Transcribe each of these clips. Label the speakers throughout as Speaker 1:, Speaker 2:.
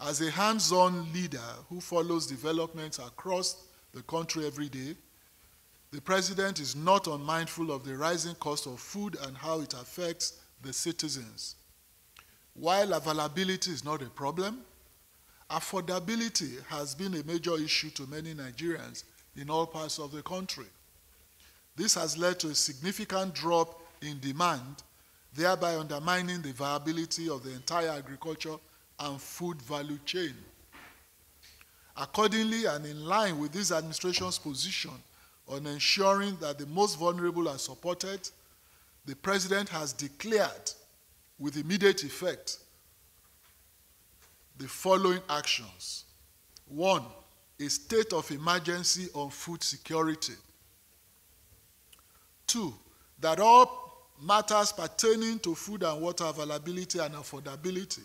Speaker 1: As a hands-on leader who follows developments across the country every day, the president is not unmindful of the rising cost of food and how it affects the citizens. While availability is not a problem, affordability has been a major issue to many Nigerians in all parts of the country. This has led to a significant drop in demand, thereby undermining the viability of the entire agriculture and food value chain. Accordingly, and in line with this administration's position on ensuring that the most vulnerable are supported, the President has declared with immediate effect the following actions. One, a state of emergency on food security. Two, that all matters pertaining to food and water availability and affordability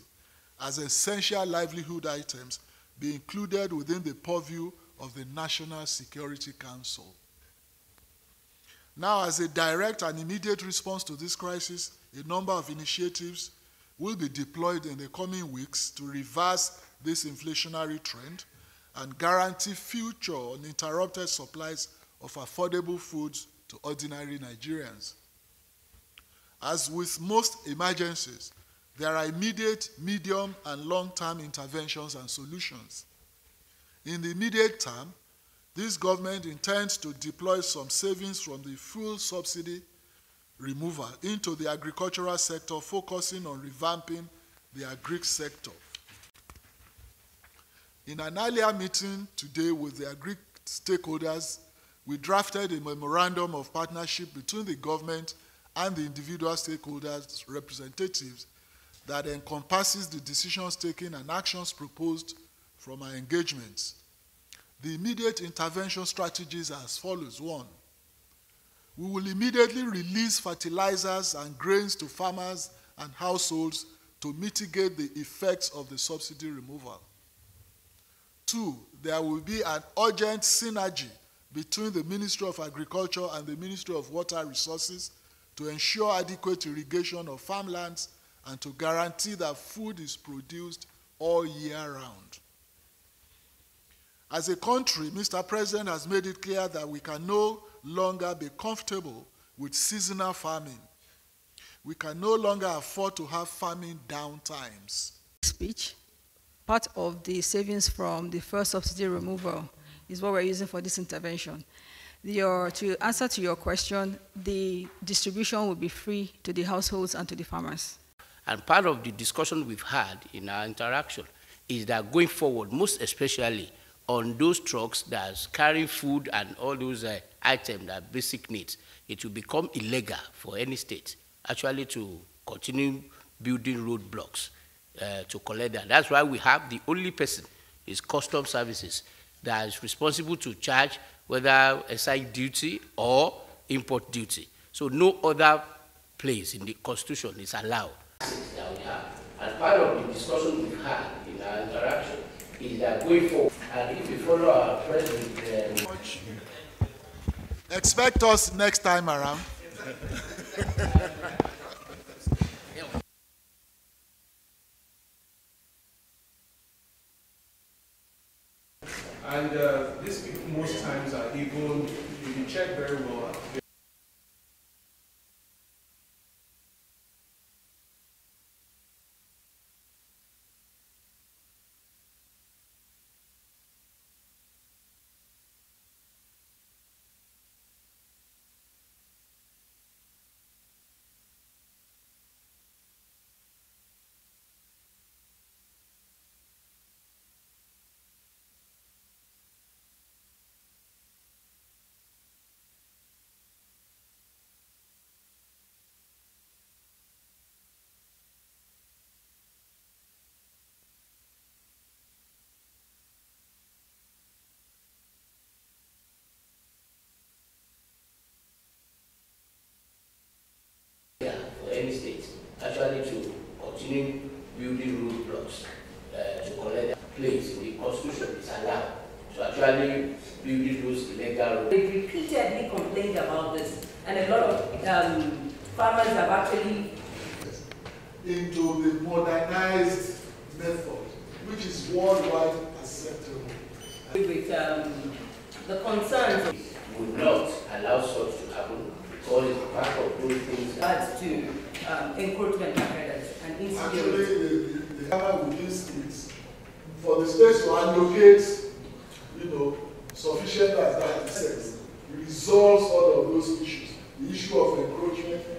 Speaker 1: as essential livelihood items be included within the purview of the National Security Council. Now, as a direct and immediate response to this crisis, a number of initiatives will be deployed in the coming weeks to reverse this inflationary trend and guarantee future uninterrupted supplies of affordable foods to ordinary Nigerians. As with most emergencies, there are immediate, medium, and long-term interventions and solutions. In the immediate term, this government intends to deploy some savings from the fuel subsidy removal into the agricultural sector, focusing on revamping the agri sector. In an earlier meeting today with the agri stakeholders, we drafted a memorandum of partnership between the government and the individual stakeholders representatives that encompasses the decisions taken and actions proposed from our engagements. The immediate intervention strategies are as follows. One, we will immediately release fertilizers and grains to farmers and households to mitigate the effects of the subsidy removal. Two, there will be an urgent synergy between the Ministry of Agriculture and the Ministry of Water Resources to ensure adequate irrigation of farmlands and to guarantee that food is produced all year round. As a country, Mr. President has made it clear that we can no longer be comfortable with seasonal farming. We can no longer afford to have farming downtimes.
Speaker 2: Speech, part of the savings from the first subsidy removal is what we're using for this intervention. Your, to answer to your question, the distribution will be free to the households and to the farmers.
Speaker 3: And part of the discussion we've had in our interaction is that going forward, most especially on those trucks that carry food and all those uh, items that basic needs, it will become illegal for any state actually to continue building roadblocks uh, to collect that. That's why we have the only person is custom services that is responsible to charge whether SI duty or import duty. So no other place in the constitution is allowed. That we have. And part of the discussion we've had in our interaction is that going forward, and if you follow our president, um,
Speaker 1: Expect us next time around.
Speaker 4: And uh, these people most times are even, if you check very well,
Speaker 3: yeah, for any state actually to continue building uh, to collect that place in the constitution is allowed. So actually building those illegal roads.
Speaker 5: They repeatedly complained about this, and a lot of um, farmers have actually
Speaker 1: into the modernized method, which is worldwide acceptable.
Speaker 5: With um, the concerns
Speaker 3: would not allow such to happen because it's part of those things that
Speaker 5: regards to um, encroachment ahead and
Speaker 1: Actually,
Speaker 5: insecurity.
Speaker 1: with these things for the states to allocate you know sufficient as that sense resolve all of those issues. The issue of encroachment.